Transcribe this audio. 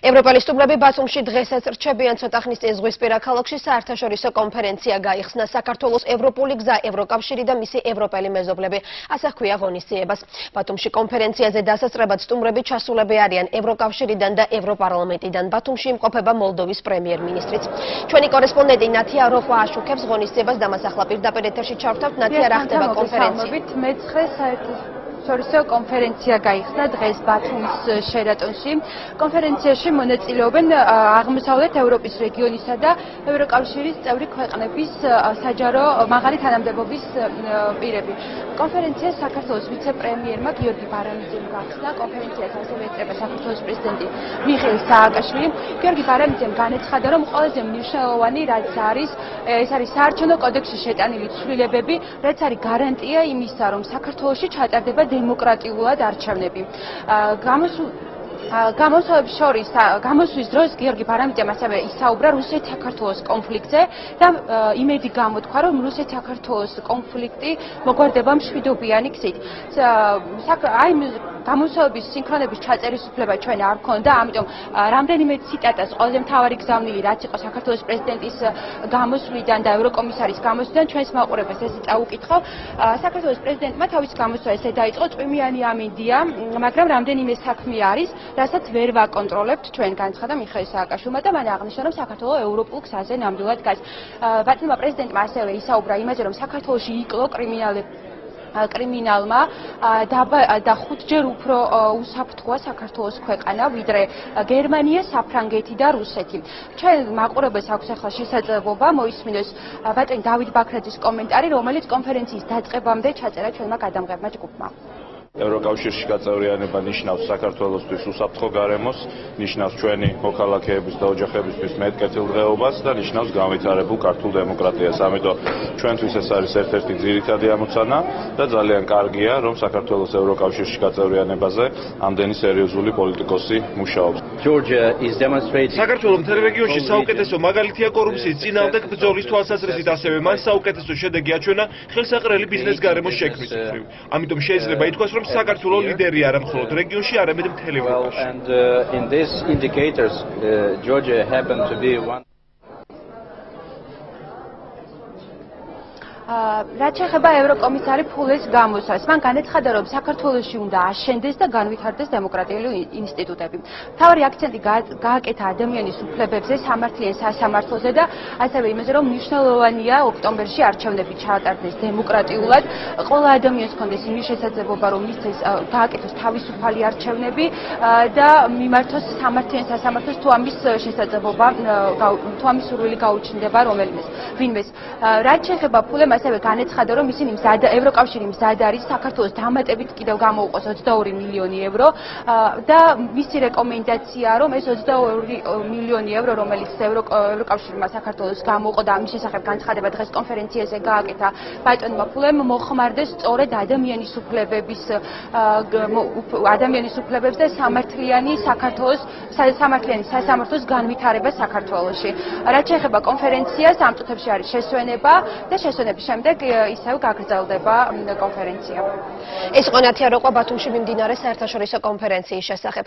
ევროპელი სტუმრები ბათუმში დღესაც რჩებიან ცოტა ხნის წინ ზღვისპირა ქალაქში საერთაშორისო კონფერენცია გაიხსნა. საქართველოს ევროპული გზა ევროკავშირი და მისი ევროპელი მეზობლები. ასე ჰქვია ღონისძიებას. ბათუმში კონფერენციაზე დასასწრებად სტუმრები ჩასულები არიან ევროკავშირიდან და ევროპარლამენტიდან. ბათუმში იმყოფება მოლდოვის პრემიერ-მინისტრიც. ჩვენი კორესპონდენტი ნათია როხვა აშუქებს ღონისძიებას და მას ახლა პირდაპირ ეთერში ჩავთავთ ნათია რა ხდება კონფერენცია? მე-9 საერთო საერთაშორისო კონფერენცია გაიხსნა დღეს ბათუმის შერატონში. კონფერენციაში მონაწილეობენ აღმოსავლეთ ევროპის რეგიონისა და ევროკავშირის წევრი ქვეყნების საჯარო მაღალი თანამდებობის პირები. კონფერენციას საქართველოს ვიცე-პრემიერმა გიორგი ბარანიძემ გახსნა. კონფერენციას ასევე ეწევა საქართველოს პრეზიდენტი მიხეილ სააკაშვილი. გიორგი ბარანიძემ განაცხადა, რომ ყველაზე მნიშვნელოვანი რაც არის, ეს არის საარჩევნო კოდექსში შეტანილი ცვლილებები, რაც არის გარანტია იმისა, რომ საქართველოში ჩატარდება დემოკრატიულად არჩევნები. გამოსულ გამოსვლების შორის გამოსვლის დროს გიორგი ბარამიტემ ასევე ისაუბრა რუსეთ-საქართველოს კონფლიქტზე და იმედი გამოთქვა რომ რუსეთ-საქართველოს კონფლიქტი მოგვარდება მშვიდობიანი გზით. აი გამოსვლების სინქრონების ჩაწერის უფლება ჩვენ არ ქონდა, ამიტომ რამდენიმე ციტატას ყველაზე მთავარი გზავნილი რაც იყო საქართველოს პრეზიდენტის გამოსვლიდან და ევროკომისარის გამოსვლიდან ჩვენს მაყურებელს ესე წაუკითხო. საქართველოს პრეზიდენტმა თავის გამოსვლა ესე დაიწყო, წვიმიანი ამინდია, მაგრამ რამდენიმე საქმე არის, რასაც ვერ ვაკონტროლებთ ჩვენ განცხადა მიხეილ სააკაშვილმა და მან აღნიშნა რომ საქართველოს ევროპულ გზაზე ნამდვილად გადის. ბატონმა პრეზიდენტმა ასევე ისაუბრა იმაზე რომ საქართველოსი იკლო კრიმინალები კრიმინალმა და ხუთჯერ უფრო უსაფრთხოა საქართველოს ქვეყანა ვიდრე გერმანია, საფრანგეთი და რუსეთი. ჩვენ მაყურებელს აქვს ახლა შესაძლებლობა მოისმინოს ბატონ დავით ბაქრაძის კომენტარი, რომელიც კონფერენციის დაწყებამდე ჩაწერა ჩვენმა გადამღებმა ჯგუფმა. ევროკავშირში გაწევრიანება ნიშნავს საქართველოსთვის უსაფრთხო გარემოს, ნიშნავს ჩვენი მოქალაქეების და ოჯახებისთვის მეტ კეთილდღეობას და ნიშნავს განვითარებულ ქართულ დემოკრატიას. ამიტომ ჩვენთვის ეს არის ერთ-ერთი ძირითადი ამოცანა და ძალიან კარგია, რომ საქართველოს ევროკავშირში გაწევრიანებაზე ამდენი სერიოზული პოლიტიკოსი მუშაობს. საქართველოს მთელ რეგიონში საუკეთესო მაგალითია კორუფციის წინააღმდეგ ბრძოლის თვალსაზრისით, ასევე მან საუკეთესო შედეგი აჩვენა ხელსაყრელი ბიზნეს გარემოს შექმნის ამიტომ შეიძლება ითქვას, რომ საქართველოს ლიდერი არა მხოლოდ რეგიონში, არამედ მთელ ევროპაში. რაც შეეხება ევროკომისარი ფულეს გამოსვას, მან განაცხადა, რომ საქართველოსში უნდა აშენდეს და განვითარდეს დემოკრატიული ინსტიტუტები. თავი აქცენტი გააკეთა ადამიანის უფლებებზე, სამართლიან სასამართლოზე და ასევე იმაზე, რომ მნიშვნელოვანია ოქტომბერში არჩევნები ჩაატარდეს დემოკრატიულად, ყველა ადამიანს კონდეს იმის შესაძლებლობა, რომ მისცეს გააკეთოს თავისუფალი არჩევნები და მიმართოს სამართლიან სასამართლოს თუ ამის შესაძლებლობა თუ ამის სურვილი გაუჩნდება რომელიმეს. ვინმეს რაც შეეხება ფულებს ასევე განეცხადა, რომ ისინი მზად ევროკავშირი მზად არის საქართველოს დამატებით კიდევ გამოუყოს 22 მილიონი ევრო და მისი რეკომენდაცია, რომ ეს 22 მილიონი ევრო, რომელიც ევროკავშირმა საქართველოს გამოუყო და ამის შესახებ განცხადება დღეს კონფერენციაზე გააკეთა ბატონმა ფულემ მოხმარდეს სწორედ ადამიანის უფლებების ადამიანის უფლებებს და სამართლიანი საქართველოს სამართლიანი სასამართლოს განვითარებას საქართველოში. რაც შეეხება კონფერენციას, ამ წუთებში არის შესვენება და შესვენების შემდეგ ისევ გაგრძელდება კონფერენცია. ეს ყონათია როყვა ბათუმში მიმდინარე საერთაშორისო კონფერენციის შესახებ.